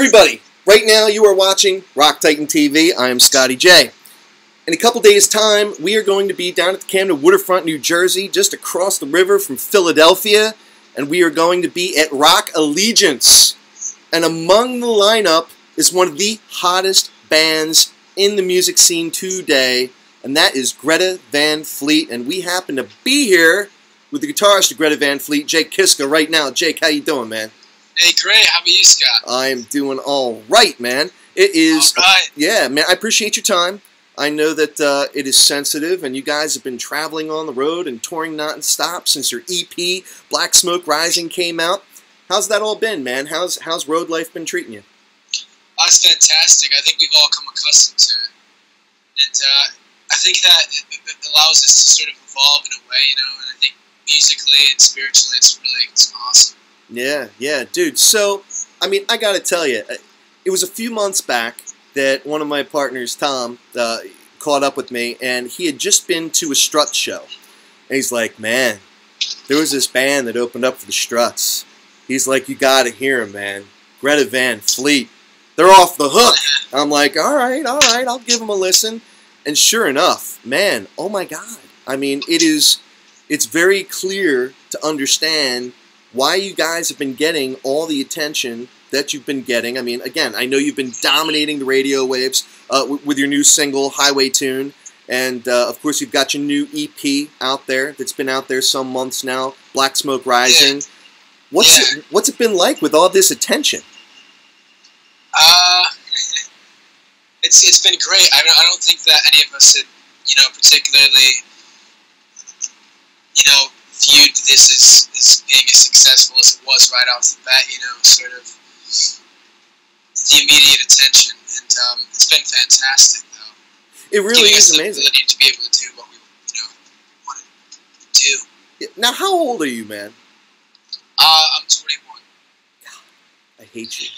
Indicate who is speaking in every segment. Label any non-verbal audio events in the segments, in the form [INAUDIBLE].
Speaker 1: Everybody, right now you are watching Rock Titan TV. I am Scotty J. In a couple days' time, we are going to be down at the Camden Waterfront, New Jersey, just across the river from Philadelphia, and we are going to be at Rock Allegiance. And among the lineup is one of the hottest bands in the music scene today, and that is Greta Van Fleet. And we happen to be here with the guitarist of Greta Van Fleet, Jake Kiszka, right now. Jake, how you doing, man?
Speaker 2: Hey, great. How about you, Scott?
Speaker 1: I am doing all right, man. It is,
Speaker 2: All right.
Speaker 1: yeah, man. I appreciate your time. I know that uh, it is sensitive, and you guys have been traveling on the road and touring non-stop since your EP Black Smoke Rising came out. How's that all been, man? How's how's road life been treating you?
Speaker 2: That's fantastic. I think we've all come accustomed to it. And uh, I think that it allows us to sort of evolve in a way, you know, and I think musically and spiritually it's really it's awesome.
Speaker 1: Yeah, yeah, dude. So, I mean, I got to tell you, uh, it was a few months back that one of my partners, Tom, uh, caught up with me, and he had just been to a Strut show. And he's like, man, there was this band that opened up for the Struts. He's like, you got to hear them, man. Greta Van Fleet. They're off the hook. I'm like, all right, all right, I'll give them a listen. And sure enough, man, oh my God. I mean, it is, it's very clear to understand why you guys have been getting all the attention that you've been getting. I mean, again, I know you've been dominating the radio waves uh, w- with your new single, Highway Tune. And uh, of course, you've got your new EP out there that's been out there some months now, Black Smoke Rising. What's
Speaker 2: Yeah.
Speaker 1: it, what's it been like with all this attention?
Speaker 2: Uh, it's it's been great. I don't, I don't think that any of us had, you know, particularly, you know, viewed this as, as being as successful as it was right off the bat. You know, sort of the immediate attention, and um, it's been fantastic though.
Speaker 1: It really is
Speaker 2: the
Speaker 1: amazing.
Speaker 2: ability to be able to do what we, you know, want to do.
Speaker 1: Now, how old are you, man?
Speaker 2: Uh, I'm 21.
Speaker 1: I hate you.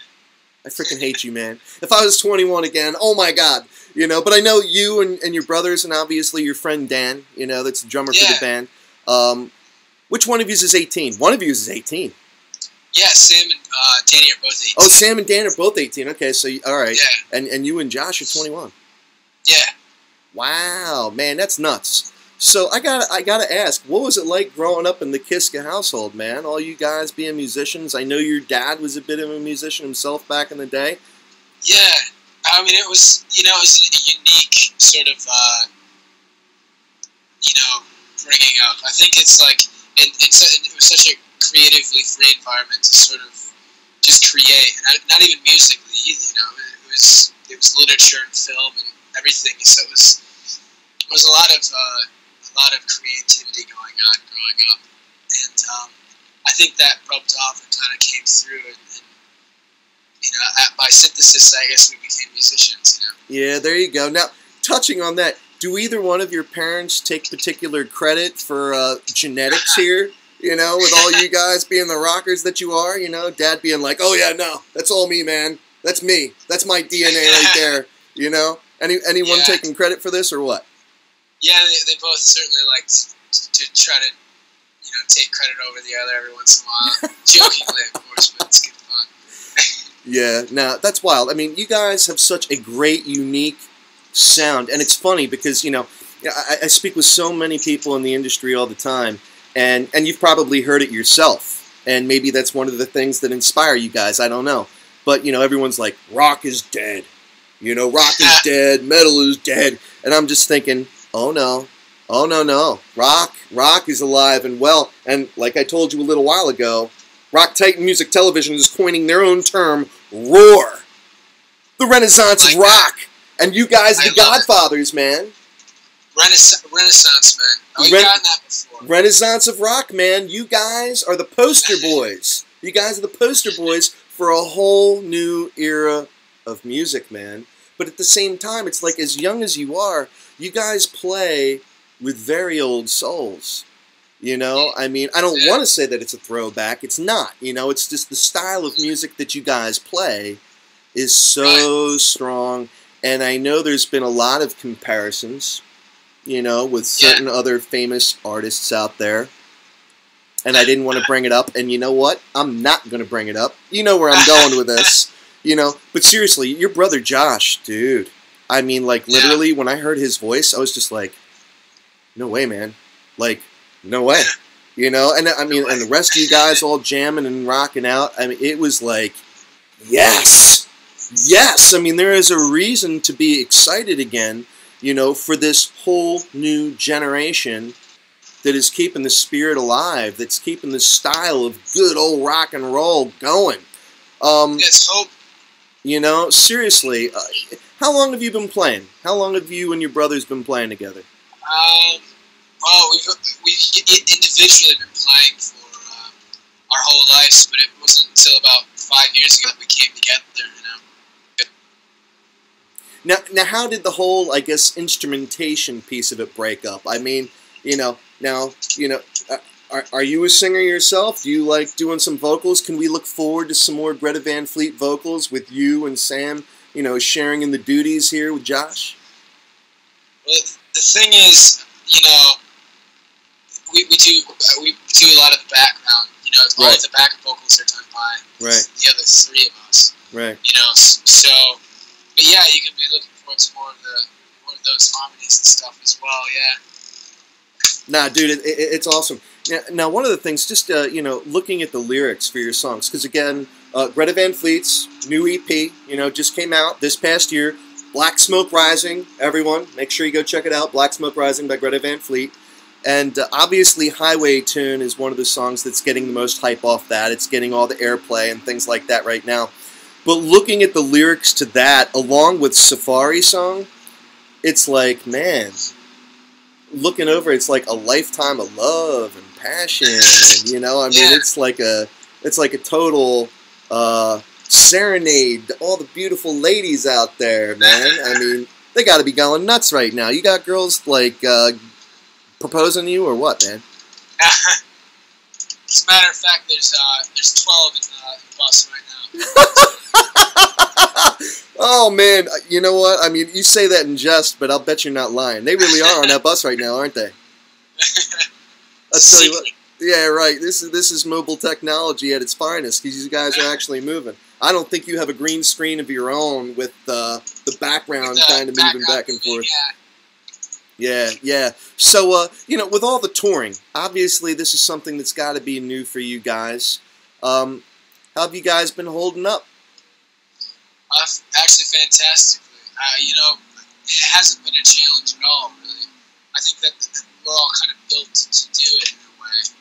Speaker 1: I freaking hate you, man. If I was 21 again, oh my god, you know. But I know you and, and your brothers, and obviously your friend Dan, you know, that's the drummer for the band. Um, which one of you is 18? One of you is 18.
Speaker 2: Yeah, Sam and uh, Danny are both 18.
Speaker 1: Oh, Sam and Dan are both 18. Okay, so all right,
Speaker 2: Yeah,
Speaker 1: and and you and Josh are 21.
Speaker 2: yeah.
Speaker 1: Wow, man, that's nuts. So I got I got to ask, what was it like growing up in the Kiszka household, man? All you guys being musicians. I know your dad was a bit of a musician himself back in the day.
Speaker 2: Yeah, I mean, it was you know, it was a unique sort of uh, you know bringing up. I think it's like it, it's a, it was such a creatively free environment to sort of just create, and not- not even musically, you know. It was it was literature and film and everything. So it was it was a lot of uh, a lot of creativity going on growing up, and um, I think that rubbed off and kind of came through and. and you know, at, by synthesis, I guess we became musicians. You know,
Speaker 1: Yeah, there you go. Now, touching on that, do either one of your parents take particular credit for uh, genetics here? You know, with all you guys being the rockers that you are, you know, dad being like, "Oh yeah, no, that's all me, man. That's me. That's my DNA right [LAUGHS] there." You know, any anyone
Speaker 2: Yeah.
Speaker 1: taking credit for this or what?
Speaker 2: yeah, they, they both certainly like to, to try to, you know, take credit over the other every once in a while. [LAUGHS] Jokingly, of course, but it's good fun. [LAUGHS]
Speaker 1: Yeah, now that's wild. I mean, you guys have such a great, unique sound, and it's funny because you know I, I speak with so many people in the industry all the time, and and you've probably heard it yourself, and maybe that's one of the things that inspire you guys. I don't know, but you know, everyone's like, rock is dead, you know, rock is [LAUGHS] dead, metal is dead, and I'm just thinking, oh no. Oh no no! Rock, rock is alive and well, and like I told you a little while ago, Rock Titan Music Television is coining their own term, roar. The Renaissance of
Speaker 2: rock. that.
Speaker 1: And you guys are the
Speaker 2: love it.
Speaker 1: godfathers, man.
Speaker 2: Renaissance, Renaissance man. Oh,
Speaker 1: Ren-
Speaker 2: gotten that before.
Speaker 1: Renaissance of rock, man. You guys are the poster boys. You guys are the poster boys for a whole new era of music, man. But at the same time, it's like as young as you are, you guys play with very old souls. You know, I mean, I don't
Speaker 2: Yeah.
Speaker 1: want to say that it's a throwback. It's not. You know, it's just the style of music that you guys play is so strong. And I know there's been a lot of comparisons, you know, with
Speaker 2: Yeah.
Speaker 1: certain other famous artists out there. And I didn't want to bring it up. And you know what? I'm not going to bring it up. You know where I'm going with this. [LAUGHS] You know, but seriously, your brother Josh, dude. I mean, like
Speaker 2: Yeah.
Speaker 1: literally, when I heard his voice, I was just like, "No way, man! Like, no way!" You know, and I mean, and the rest of you guys all jamming and rocking out. I mean, it was like, yes, yes. I mean, there is a reason to be excited again. You know, for this whole new generation that is keeping the spirit alive, that's keeping the style of good old rock and roll going. Um,
Speaker 2: Let's hope.
Speaker 1: you know, seriously, uh, how long have you been playing? How long have you and your brothers been playing together?
Speaker 2: Um, well, we've we individually been playing for uh, our whole lives, but it wasn't until about five years ago that we came together. You know.
Speaker 1: Now, now, how did the whole, I guess, instrumentation piece of it break up? I mean, you know, now, you know, uh, are, are you a singer yourself? Do you like doing some vocals? Can we look forward to some more Greta Van Fleet vocals with you and Sam, you know, sharing in the duties here with Josh?
Speaker 2: Well, the thing is, you know, we, we do we do a lot of the background. You know, all
Speaker 1: Right.
Speaker 2: of the backup vocals are done by
Speaker 1: Right,
Speaker 2: the other three of us.
Speaker 1: right.
Speaker 2: You know, so but yeah, you can be looking forward to more of the more of those harmonies and stuff as well. Yeah.
Speaker 1: Nah, dude, it, it, it's awesome. Now, now, one of the things, just uh, you know, looking at the lyrics for your songs, because again, uh, Greta Van Fleet's new EP, you know, just came out this past year. Black Smoke Rising, everyone, make sure you go check it out. Black Smoke Rising by Greta Van Fleet, and uh, obviously, Highway Tune is one of the songs that's getting the most hype off that. It's getting all the airplay and things like that right now. But looking at the lyrics to that, along with Safari Song, it's like, man, looking over, it's like a lifetime of love and passion, and you know, I mean,
Speaker 2: Yeah.
Speaker 1: it's like a, it's like a total uh, serenade to all the beautiful ladies out there, man. I mean, they got to be going nuts right now. You got girls like uh, proposing to you or what, man? [LAUGHS]
Speaker 2: As a matter of fact, there's uh, there's twelve in the, bus right now. [LAUGHS]
Speaker 1: oh man, you know what? I mean, you say that in jest, but I'll bet you're not lying. They really are on that bus right now, aren't they? [LAUGHS] I'll tell you what. Yeah, right. This is this is mobile technology at its finest because you guys are actually moving. I don't think you have a green screen of your own with uh, the background
Speaker 2: With the
Speaker 1: kind of moving back and forth.
Speaker 2: Yeah.
Speaker 1: Yeah, yeah. So, uh, you know, with all the touring, obviously this is something that's got to be new for you guys. Um, how have you guys been holding up?
Speaker 2: Uh, actually, fantastically. Uh, you know, it hasn't been a challenge at all, really. I think that we're all kind of built to do it in a way.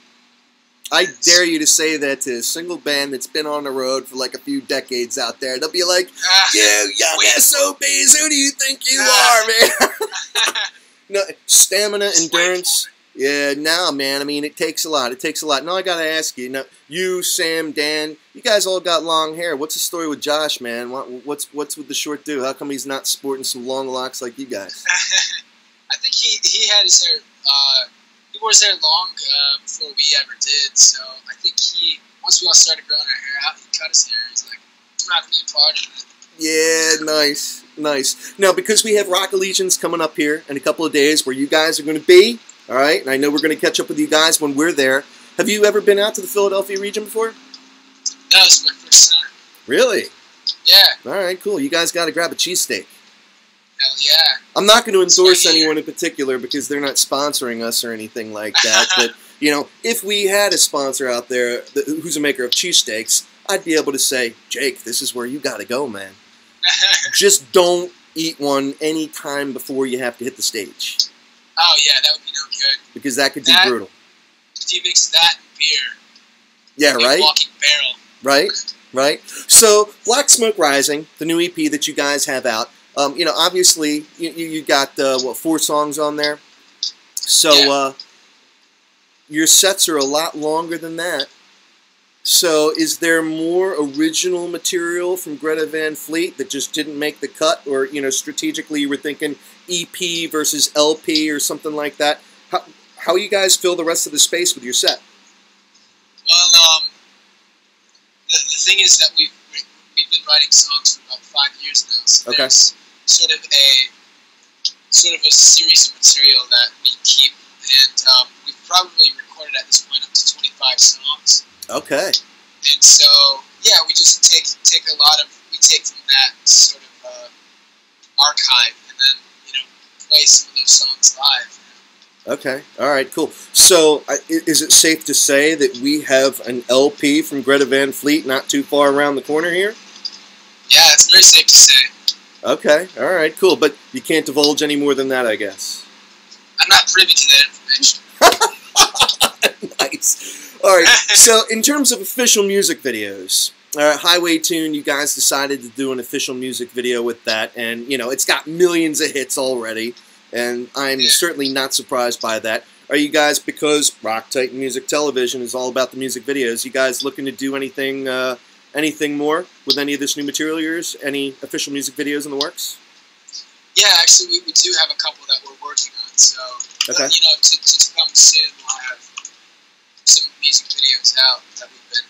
Speaker 1: I dare you to say that to a single band that's been on the road for like a few decades out there. They'll be like,
Speaker 2: Uh,
Speaker 1: "You young
Speaker 2: Wait.
Speaker 1: SOBs, who do you think you
Speaker 2: Ah.
Speaker 1: are, man?" [LAUGHS] [LAUGHS] no, stamina, endurance. Yeah, now, man. I mean, it takes a lot. It takes a lot. Now, I gotta ask you. Now, you, Sam, Dan, you guys all got long hair. What's the story with Josh, man? What, what's what's with the short dude? How come he's not sporting some long locks like you guys? [LAUGHS]
Speaker 2: I think he, he had his hair, uh, he wore his hair long uh, before we ever did, so I think he, once we all started growing our hair out, he cut his hair. He's like, I'm not to be a part of it.
Speaker 1: Yeah, nice, nice. Now, because we have Rock Allegiance coming up here in a couple of days, where you guys are going to be, all right. And I know we're going to catch up with you guys when we're there. Have you ever been out to the Philadelphia region before?
Speaker 2: That was my first time.
Speaker 1: Really?
Speaker 2: Yeah,
Speaker 1: All right, cool. You guys got to grab a cheesesteak.
Speaker 2: hell yeah.
Speaker 1: I'm not going to endorse anyone in particular because they're not sponsoring us or anything like [LAUGHS] that. but you know, if we had a sponsor out there who's a maker of cheesesteaks, I'd be able to say, Jake, this is where you got to go, man. Just don't eat one any time before you have to hit the stage
Speaker 2: oh, yeah, that would be no good.
Speaker 1: because that could be brutal.
Speaker 2: If you mix that and beer,
Speaker 1: Yeah, right,
Speaker 2: walking barrel.
Speaker 1: right, right. So, Black Smoke Rising, the new EP that you guys have out. Um, you know, obviously, you, you, you got uh, what four songs on there. So,
Speaker 2: Yeah.
Speaker 1: uh, your sets are a lot longer than that. So, is there more original material from Greta Van Fleet that just didn't make the cut, or you know, strategically you were thinking EP versus LP or something like that? How how you guys fill the rest of the space with your set?
Speaker 2: Well, um, the, the thing is that we've, we- we've been writing songs for about five years now. So
Speaker 1: Okay.
Speaker 2: there's sort of a sort of a series of material that we keep, and um, probably recorded at this point up to 25 songs.
Speaker 1: Okay.
Speaker 2: And so, yeah, we just take take a lot of we take from that sort of uh, archive and then you know play some of those songs live.
Speaker 1: Okay. All right. Cool. So, uh, is it safe to say that we have an LP from Greta Van Fleet not too far around the corner here?
Speaker 2: Yeah, it's very safe to say.
Speaker 1: Okay. All right. Cool. But you can't divulge any more than that, I guess.
Speaker 2: I'm not privy to that information. [LAUGHS] [LAUGHS]
Speaker 1: nice. All right. So, in terms of official music videos, uh, Highway Tune, you guys decided to do an official music video with that, and you know it's got millions of hits already, and I'm
Speaker 2: Yeah.
Speaker 1: certainly not surprised by that. Are you guys, because Rock Titan Music Television is all about the music videos, you guys looking to do anything, uh, anything more with any of this new material yours? Any official music videos in the works?
Speaker 2: Yeah, actually, we, we do have a couple that we're working on. So, but, you know, to, to, to come soon, we'll have some music videos out that we've been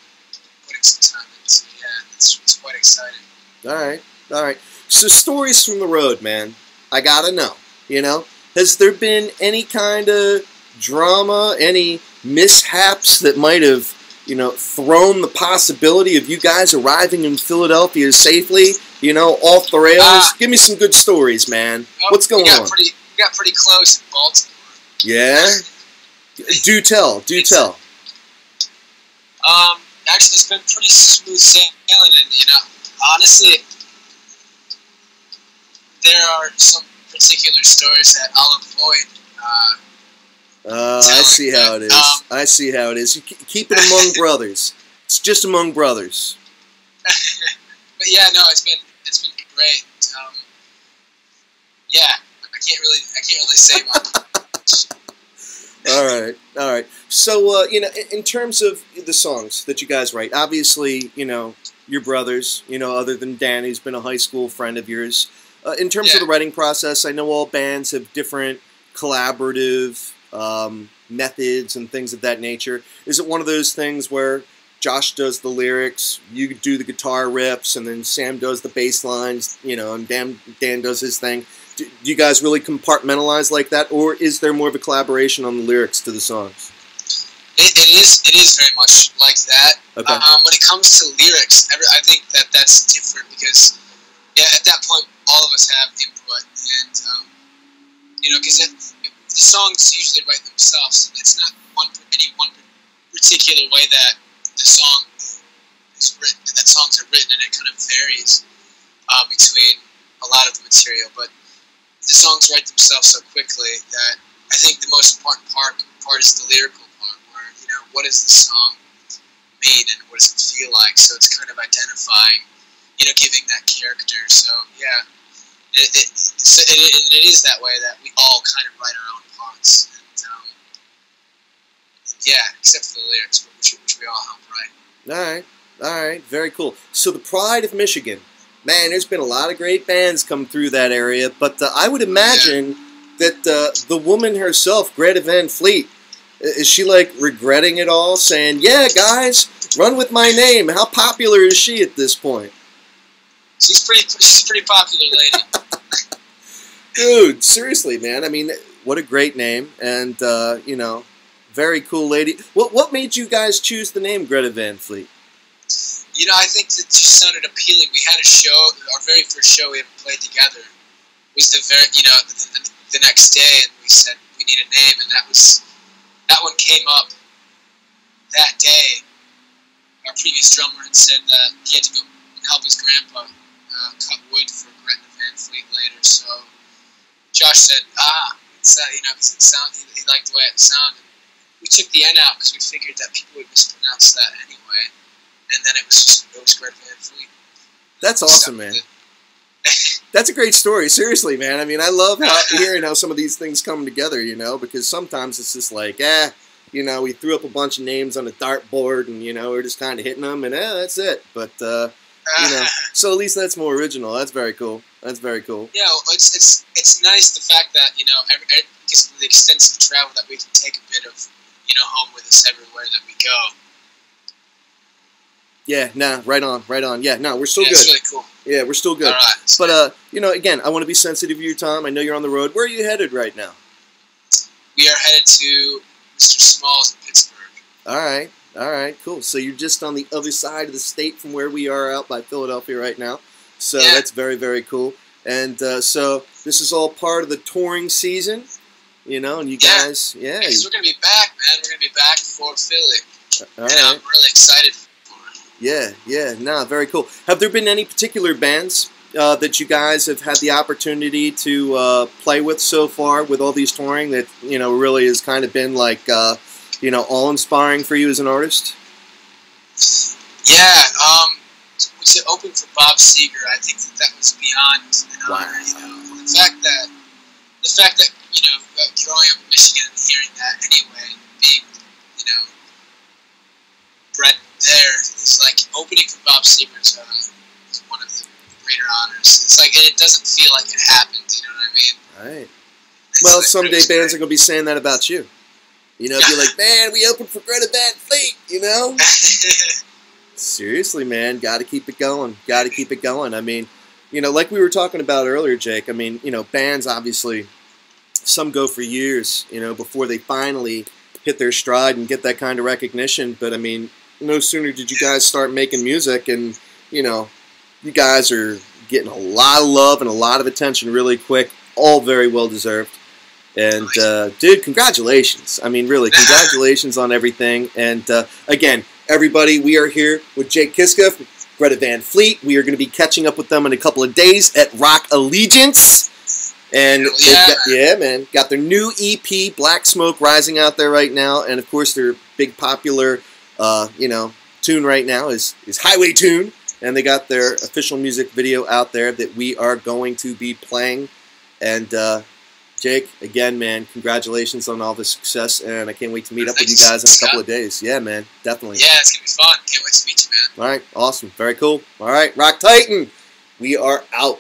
Speaker 2: putting some time into. Yeah, it's, it's quite exciting.
Speaker 1: All right, all right. So stories from the road, man. I gotta know. You know, has there been any kind of drama, any mishaps that might have, you know, thrown the possibility of you guys arriving in Philadelphia safely? You know, off the rails.
Speaker 2: Ah.
Speaker 1: Give me some good stories, man.
Speaker 2: Oh,
Speaker 1: What's going on?
Speaker 2: Pretty, we got pretty close in Baltimore.
Speaker 1: Yeah. Do tell. Do tell.
Speaker 2: Um, actually, it's been pretty smooth sailing, and you know, honestly, there are some particular stories that I'll avoid. Uh,
Speaker 1: Uh, I see how it is.
Speaker 2: Um,
Speaker 1: I see how it is. You keep it among [LAUGHS] brothers. It's just among brothers. [LAUGHS]
Speaker 2: but yeah, no, it's been it's been great. Um, yeah, can't really I can't really say much. [LAUGHS]
Speaker 1: all right, all right. So, uh, you know, in, in terms of the songs that you guys write, obviously, you know, your brothers, you know, other than Danny, who's been a high school friend of yours. Uh, in terms of the writing process, I know all bands have different collaborative um, methods and things of that nature. Is it one of those things where Josh does the lyrics, you do the guitar riffs, and then Sam does the bass lines, you know, and Dan, Dan does his thing? Do, do you guys really compartmentalize like that, or is there more of a collaboration on the lyrics to the songs?
Speaker 2: It, it is it is very much like that.
Speaker 1: Okay.
Speaker 2: Um, when it comes to lyrics, every, I think that that's different because yeah, at that point, all of us have input, and um, you know, because the songs usually write themselves. It's not one any one particular way that the song is written, that songs are written, and it kind of varies uh, between a lot of the material. But the songs write themselves so quickly that I think the most important part part is the lyrical part, where you know what does the song mean and what does it feel like. So it's kind of identifying, you know, giving that character. So yeah, it, it, it, it is that way that we all kind of write our own parts. And, yeah, except for the lyrics, which, which we all help write.
Speaker 1: All right, all right, very cool. So the pride of Michigan, man, there's been a lot of great bands come through that area, but uh, I would imagine that uh, the woman herself, Greta Van Fleet, is she like regretting it all, saying, "Yeah, guys, run with my name"? How popular is she at this point?
Speaker 2: She's pretty. She's a pretty popular lady. [LAUGHS]
Speaker 1: Dude, seriously, man. I mean, what a great name, and uh, you know, very cool lady. What what made you guys choose the name Greta Van Fleet?
Speaker 2: You know, I think that she sounded appealing. We had a show, our very first show we ever played together was the very, you know, the, the, the next day, and we said we need a name, and that was that one came up that day. Our previous drummer had said that he had to go and help his grandpa uh, cut wood for Gretna Van Fleet later, so Josh said, ah, it's, uh, you know, 'cause it he, he liked the way it sounded. We took the N out because we figured that people would mispronounce that anyway and then it was just was Greta Van Fleet.
Speaker 1: That's awesome, man. [LAUGHS] [LAUGHS] That's a great story. Seriously, man. I mean, I love how hearing how some of these things come together. You know, because sometimes it's just like, eh, you know, we threw up a bunch of names on a dartboard, and you know, we're just kind of hitting them, and eh, that's it. But uh, you know, [LAUGHS] so at least that's more original. That's very cool. That's very cool.
Speaker 2: yeah, well, it's it's it's nice the fact that you know because of the extensive travel that we can take a bit of you know home with us everywhere that we go.
Speaker 1: Yeah, nah, right on, right on. Yeah, no, we're still
Speaker 2: yeah,
Speaker 1: good.
Speaker 2: Really cool.
Speaker 1: Yeah, we're still good.
Speaker 2: All right.
Speaker 1: But uh, you know, again, I want to be sensitive to your time. I know you're on the road. Where are you headed right now?
Speaker 2: we are headed to Mr. Smalls in Pittsburgh.
Speaker 1: All right, all right, cool. So you're just on the other side of the state from where we are out by Philadelphia right now. So
Speaker 2: Yeah.
Speaker 1: that's very very cool. And uh, so this is all part of the touring season, you know. And you
Speaker 2: Yeah.
Speaker 1: guys, yeah,
Speaker 2: Because we're gonna be back, man. We're gonna be back for Philly,
Speaker 1: all
Speaker 2: and
Speaker 1: right.
Speaker 2: I'm really excited for it.
Speaker 1: Yeah, yeah, nah, very cool. Have there been any particular bands uh, that you guys have had the opportunity to uh, play with so far with all these touring that you know really has kind of been like uh, you know all inspiring for you as an artist?
Speaker 2: Yeah, um, to open for Bob Seger, I think that that was beyond an
Speaker 1: Wow.
Speaker 2: honor. You know, the fact that the fact that you know growing up in Michigan and hearing that anyway, being you know bred there, is like opening for Bob Seger is, uh, is one of the greater honors. It's like it doesn't feel like it happened. You know what I mean?
Speaker 1: All right.
Speaker 2: It's
Speaker 1: Well,
Speaker 2: like,
Speaker 1: someday bands are gonna be saying that about you. You know, be like, man, we opened for Greta Van Fleet. You know. [LAUGHS] Seriously, man, got to keep it going. Got to keep it going. I mean, you know, like we were talking about earlier, Jake. I mean, you know, bands obviously some go for years, you know, before they finally hit their stride and get that kind of recognition. But I mean, no sooner did you guys start making music, and you know, you guys are getting a lot of love and a lot of attention really quick. All very well deserved. And uh, dude, congratulations! I mean, really, congratulations on everything. And uh, again, everybody, we are here with Jake Kiszka Greta Van Fleet. We are going to be catching up with them in a couple of days at Rock Allegiance. And
Speaker 2: yeah.
Speaker 1: got- yeah, man, got their new EP, Black Smoke, rising out there right now. And of course, their big popular, uh, you know, tune right now is is Highway Tune. And they got their official music video out there that we are going to be playing. And uh, Jake, again, man, congratulations on all the success, and I can't wait to meet up with you guys in a couple of days. Yeah, man, definitely.
Speaker 2: yeah, it's gonna be fun. Can't wait to meet you, man.
Speaker 1: All right, awesome, very cool. All right, Rock Titan, we are out.